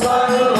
Pasar